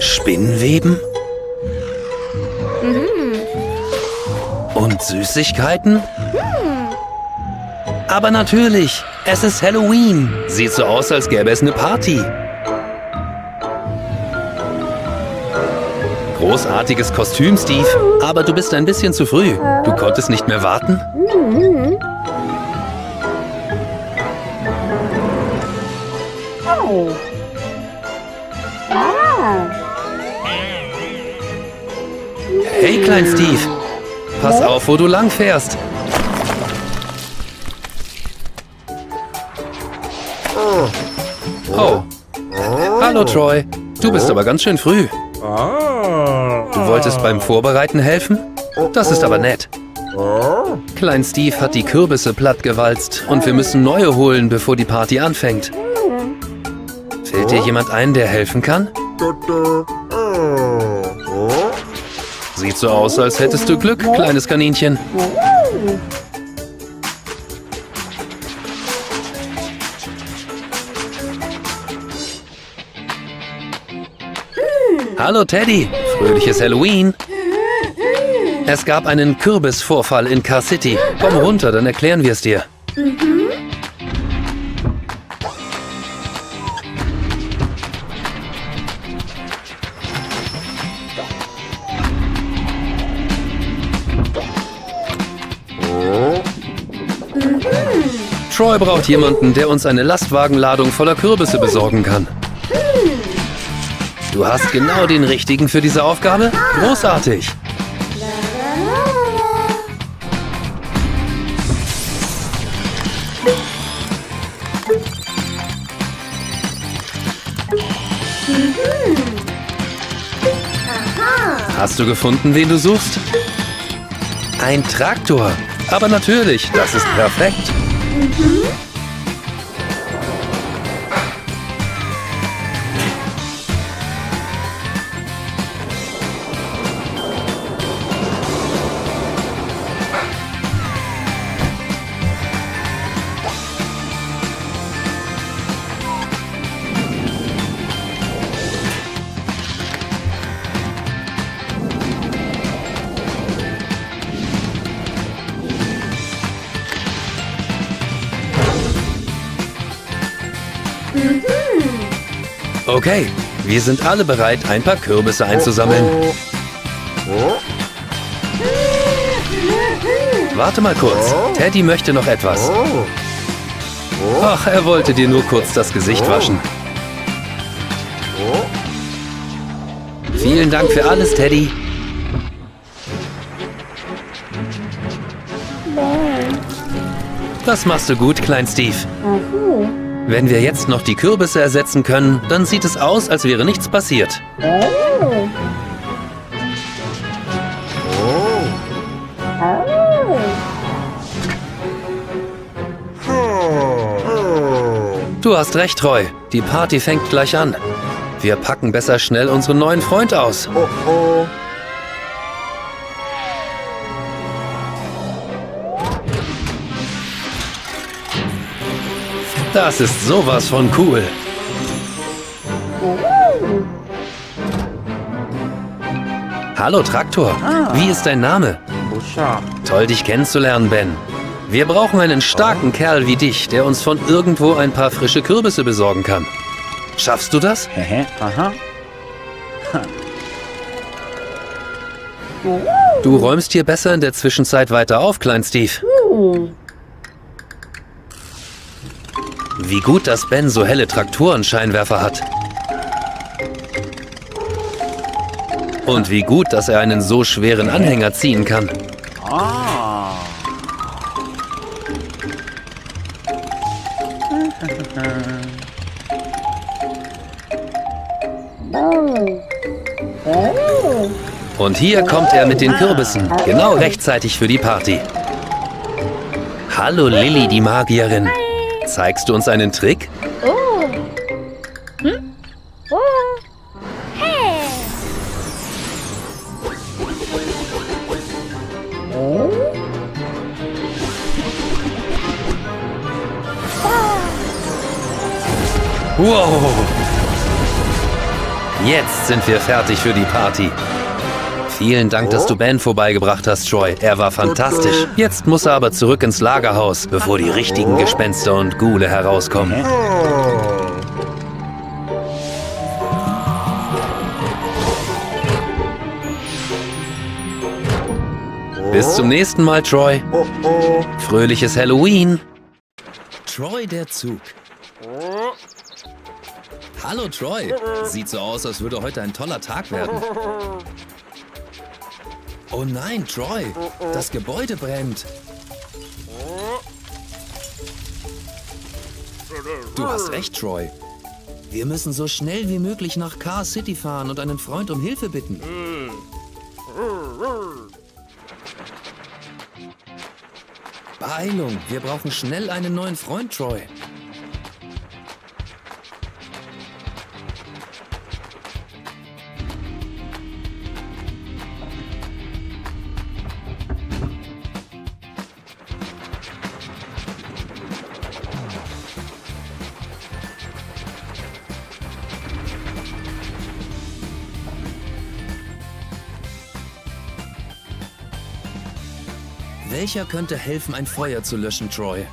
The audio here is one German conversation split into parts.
Spinnenweben? Und Süßigkeiten? Aber natürlich, es ist Halloween. Sieht so aus, als gäbe es eine Party. Großartiges Kostüm, Steve. Aber du bist ein bisschen zu früh. Du konntest nicht mehr warten? Hey, Klein Steve. Pass auf, wo du lang fährst. Oh. Hallo, Troy. Du bist aber ganz schön früh. Du wolltest beim Vorbereiten helfen? Das ist aber nett. Klein Steve hat die Kürbisse plattgewalzt und wir müssen neue holen, bevor die Party anfängt. Fällt dir jemand ein, der helfen kann? Sieht so aus, als hättest du Glück, kleines Kaninchen. Hallo Teddy, fröhliches Halloween. Es gab einen Kürbisvorfall in Car City. Komm runter, dann erklären wir es dir. Troy braucht jemanden, der uns eine Lastwagenladung voller Kürbisse besorgen kann. Du hast genau den richtigen für diese Aufgabe? Großartig! Hast du gefunden, wen du suchst? Ein Traktor. Aber natürlich, das ist perfekt. Mm-hmm. Okay, wir sind alle bereit, ein paar Kürbisse einzusammeln. Warte mal kurz. Teddy möchte noch etwas. Ach, er wollte dir nur kurz das Gesicht waschen. Vielen Dank für alles, Teddy. Das machst du gut, Klein Steve. Wenn wir jetzt noch die Kürbisse ersetzen können, dann sieht es aus, als wäre nichts passiert. Du hast recht, Roy. Die Party fängt gleich an. Wir packen besser schnell unseren neuen Freund aus. Das ist sowas von cool. Hallo Traktor, wie ist dein Name? Toll, dich kennenzulernen, Ben. Wir brauchen einen starken Kerl wie dich, der uns von irgendwo ein paar frische Kürbisse besorgen kann. Schaffst du das? Aha. Du räumst hier besser in der Zwischenzeit weiter auf, Klein Steve. Wie gut, dass Ben so helle Traktorenscheinwerfer hat. Und wie gut, dass er einen so schweren Anhänger ziehen kann. Und hier kommt er mit den Kürbissen. Genau rechtzeitig für die Party. Hallo Lilly, die Magierin. Zeigst du uns einen Trick? Oh. Hm? Oh. Hey. Wow! Jetzt sind wir fertig für die Party. Vielen Dank, dass du Ben vorbeigebracht hast, Troy. Er war fantastisch. Jetzt muss er aber zurück ins Lagerhaus, bevor die richtigen Gespenster und Gule herauskommen. Bis zum nächsten Mal, Troy. Fröhliches Halloween. Troy der Zug. Hallo, Troy. Sieht so aus, als würde heute ein toller Tag werden. Oh nein, Troy. Das Gebäude brennt. Du hast recht, Troy. Wir müssen so schnell wie möglich nach Car City fahren und einen Freund um Hilfe bitten. Beeilung, wir brauchen schnell einen neuen Freund, Troy. Welcher könnte helfen, ein Feuer zu löschen, Troy?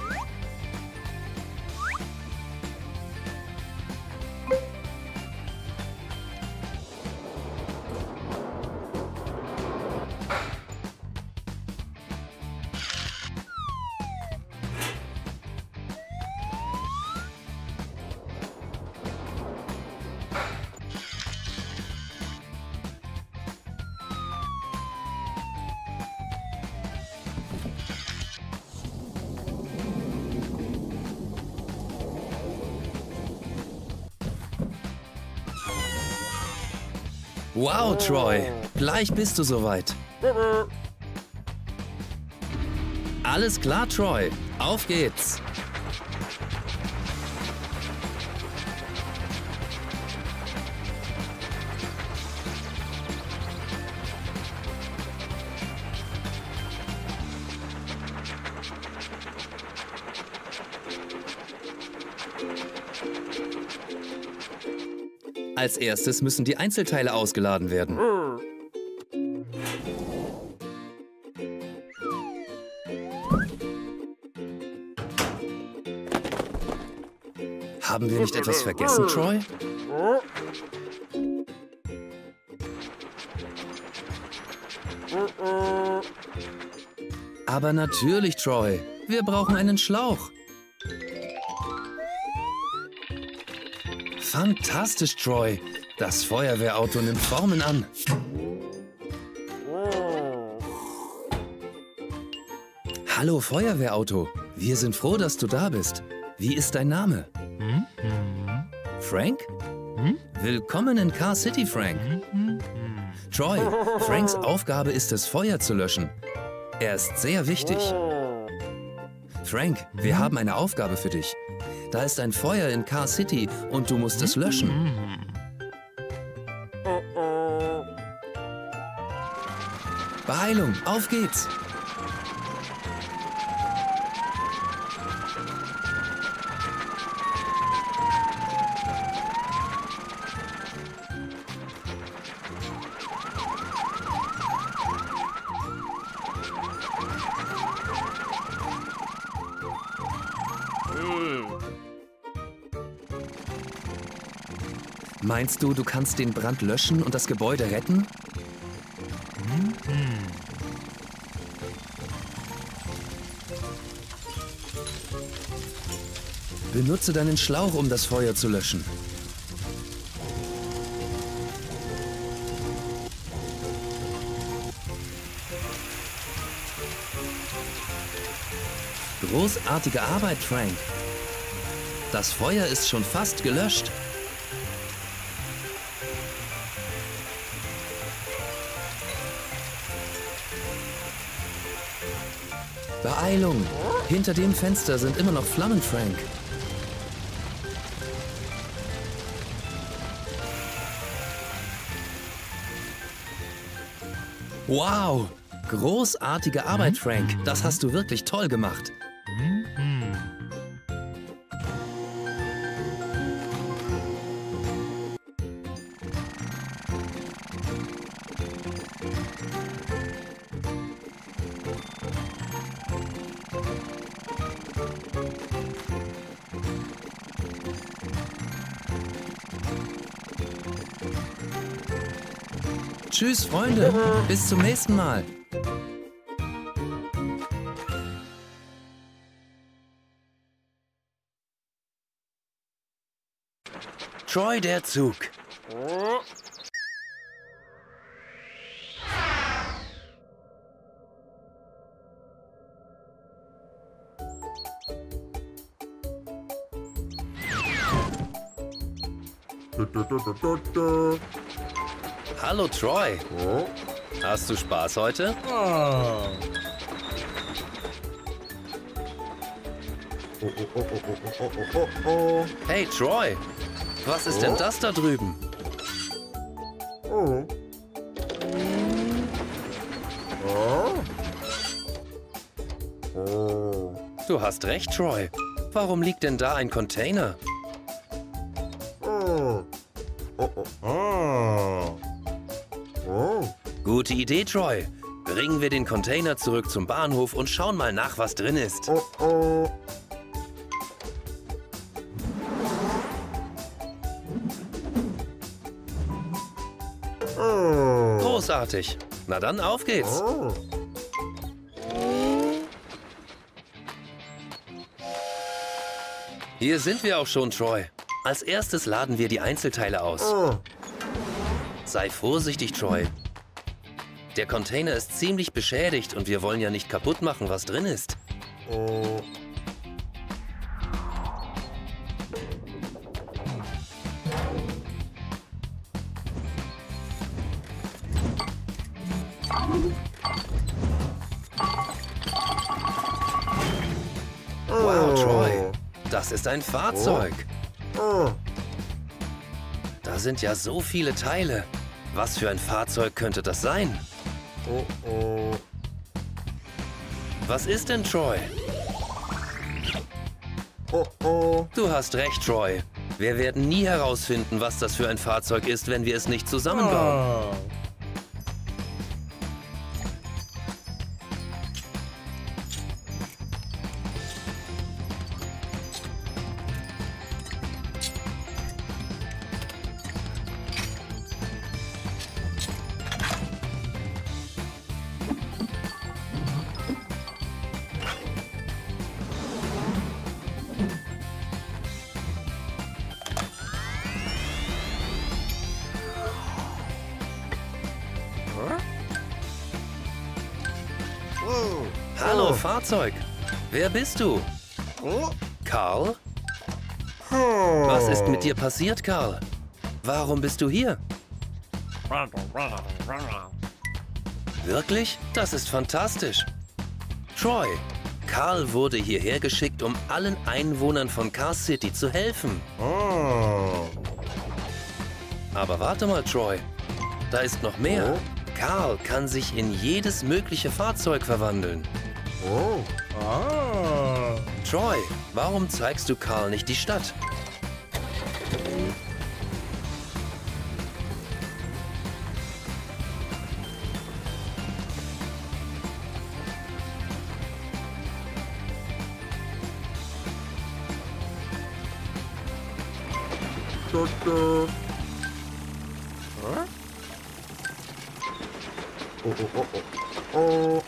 Wow, Troy. Gleich bist du soweit. Alles klar, Troy. Auf geht's. Als erstes müssen die Einzelteile ausgeladen werden. Haben wir nicht etwas vergessen, Troy? Aber natürlich, Troy. Wir brauchen einen Schlauch. Fantastisch, Troy. Das Feuerwehrauto nimmt Formen an. Hallo Feuerwehrauto. Wir sind froh, dass du da bist. Wie ist dein Name? Frank? Willkommen in Car City, Frank. Troy, Franks Aufgabe ist es, Feuer zu löschen. Er ist sehr wichtig. Frank, wir haben eine Aufgabe für dich. Da ist ein Feuer in Car City und du musst es löschen. Beeilung, auf geht's! Meinst du, du kannst den Brand löschen und das Gebäude retten? Benutze deinen Schlauch, um das Feuer zu löschen. Großartige Arbeit, Frank. Das Feuer ist schon fast gelöscht. Beeilung! Hinter dem Fenster sind immer noch Flammen, Frank. Wow! Großartige Arbeit, Frank. Das hast du wirklich toll gemacht. Tschüss, Freunde. Bis zum nächsten Mal. Troy, der Zug. Hallo Troy. Hast du Spaß heute? Hey Troy, was ist denn das da drüben? Du hast recht, Troy. Warum liegt denn da ein Container? Idee, Troy. Bringen wir den Container zurück zum Bahnhof und schauen mal nach, was drin ist. Großartig. Na dann, auf geht's. Hier sind wir auch schon, Troy. Als erstes laden wir die Einzelteile aus. Sei vorsichtig, Troy. Der Container ist ziemlich beschädigt und wir wollen ja nicht kaputt machen, was drin ist. Wow, Troy. Das ist ein Fahrzeug. Da sind ja so viele Teile. Was für ein Fahrzeug könnte das sein? Was ist denn Troy? Du hast recht, Troy. Wir werden nie herausfinden, was das für ein Fahrzeug ist, wenn wir es nicht zusammenbauen. Hallo, Fahrzeug. Wer bist du? Karl? Was ist mit dir passiert, Karl? Warum bist du hier? Wirklich? Das ist fantastisch. Troy, Karl wurde hierher geschickt, um allen Einwohnern von Car City zu helfen. Aber warte mal, Troy. Da ist noch mehr. Karl kann sich in jedes mögliche Fahrzeug verwandeln. Troy, warum zeigst du Karl nicht die Stadt? Oh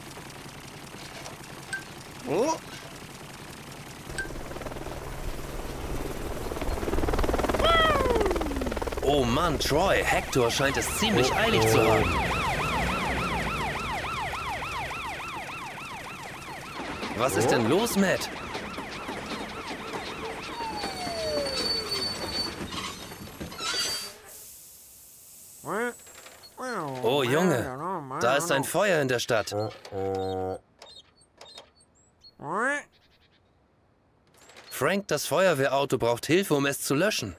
Mann, Troy, Hector scheint es ziemlich eilig zu haben. Was ist denn los, Matt? Oh Junge, da ist ein Feuer in der Stadt. Frank, das Feuerwehrauto braucht Hilfe, um es zu löschen.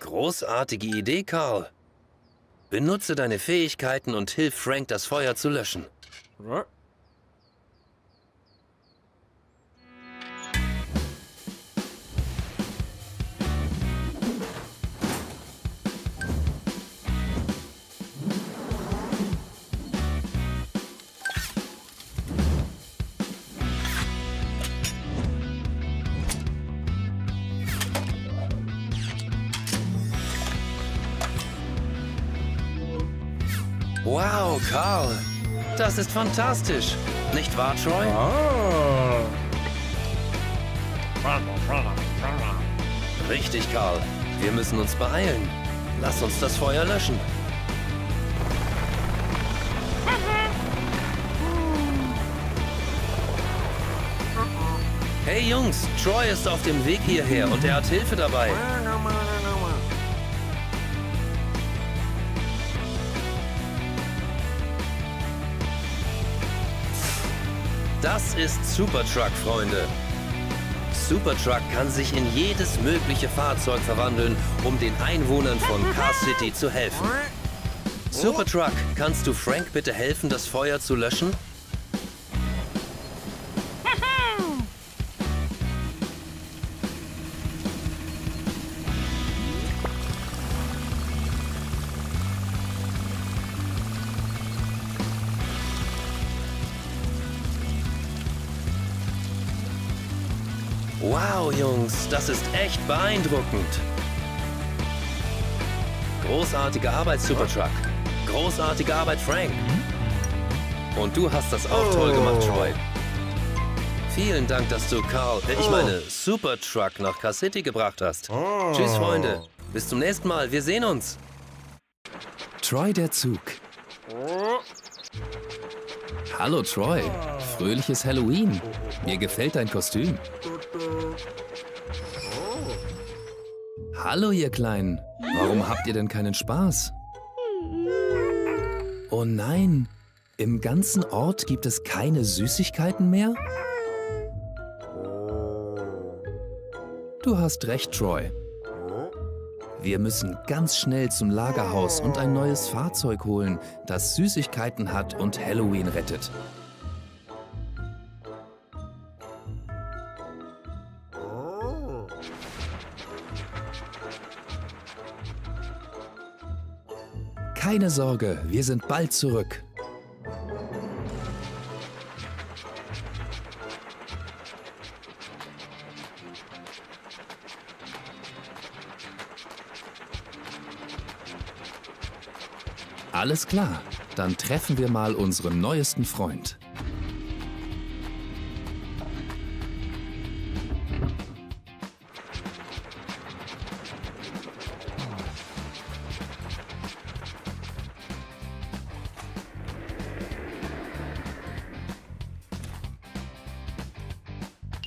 Großartige Idee, Karl. Benutze deine Fähigkeiten und hilf Frank, das Feuer zu löschen. Wow, Carl. Das ist fantastisch. Nicht wahr, Troy? Richtig, Carl. Wir müssen uns beeilen. Lass uns das Feuer löschen. Hey Jungs, Troy ist auf dem Weg hierher und er hat Hilfe dabei. Das ist Supertruck, Freunde. Supertruck kann sich in jedes mögliche Fahrzeug verwandeln, um den Einwohnern von Car City zu helfen. Supertruck, kannst du Frank bitte helfen, das Feuer zu löschen? Wow, Jungs, das ist echt beeindruckend. Großartige Arbeit, Supertruck. Großartige Arbeit, Frank. Und du hast das auch toll gemacht, Troy. Vielen Dank, dass du Carl, äh, ich meine Supertruck nach Car City gebracht hast. Tschüss, Freunde. Bis zum nächsten Mal. Wir sehen uns. Troy der Zug. Hallo Troy, fröhliches Halloween. Mir gefällt dein Kostüm. Hallo ihr Kleinen, warum habt ihr denn keinen Spaß? Oh nein, im ganzen Ort gibt es keine Süßigkeiten mehr? Du hast recht, Troy. Wir müssen ganz schnell zum Lagerhaus und ein neues Fahrzeug holen, das Süßigkeiten hat und Halloween rettet. Keine Sorge, wir sind bald zurück. Alles klar, dann treffen wir mal unseren neuesten Freund.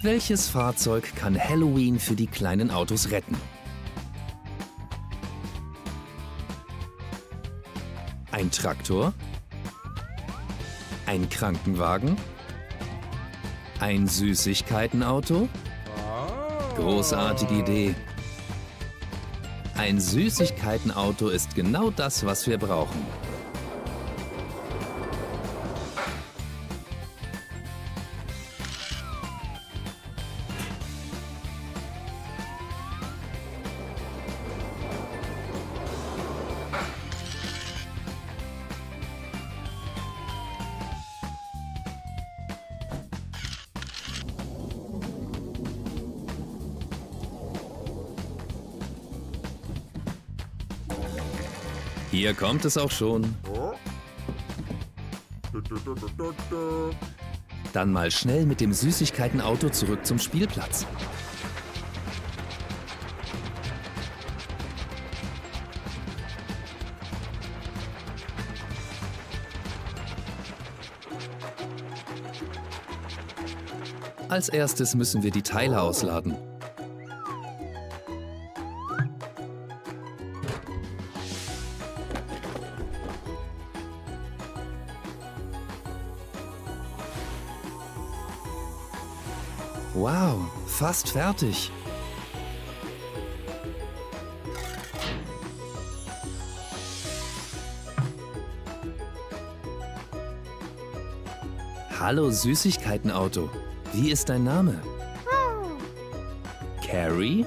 Welches Fahrzeug kann Halloween für die kleinen Autos retten? Ein Traktor? Ein Krankenwagen? Ein Süßigkeitenauto? Großartige Idee. Ein Süßigkeitenauto ist genau das, was wir brauchen. Kommt es auch schon. Dann mal schnell mit dem Süßigkeitenauto zurück zum Spielplatz. Als erstes müssen wir die Teile ausladen. Fast fertig. Hallo Süßigkeitenauto. Wie ist dein Name? Carrie?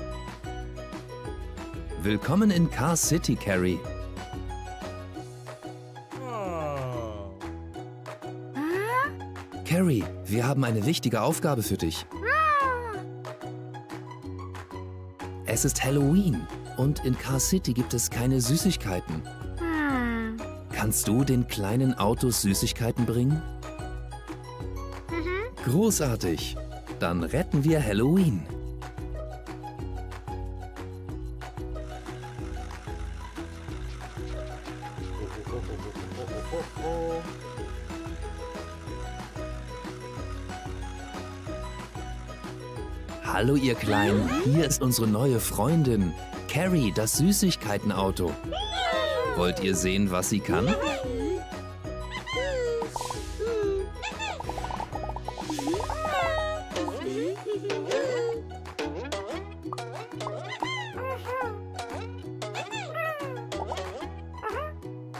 Willkommen in Car City, Carrie. Carrie, wir haben eine wichtige Aufgabe für dich. Es ist Halloween und in Car City gibt es keine Süßigkeiten. Kannst du den kleinen Autos Süßigkeiten bringen? Großartig. Dann retten wir Halloween. Hallo ihr Kleinen, hier ist unsere neue Freundin, Carrie, das Süßigkeitenauto. Wollt ihr sehen, was sie kann?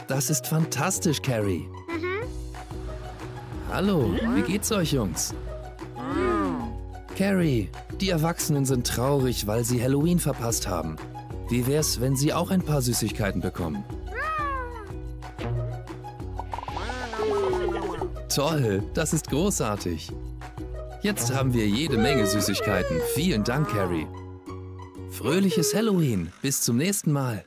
Das ist fantastisch, Carrie. Hallo, wie geht's euch, Jungs? Carrie, die Erwachsenen sind traurig, weil sie Halloween verpasst haben. Wie wär's, wenn sie auch ein paar Süßigkeiten bekommen? Toll, das ist großartig. Jetzt haben wir jede Menge Süßigkeiten. Vielen Dank, Carrie. Fröhliches Halloween. Bis zum nächsten Mal.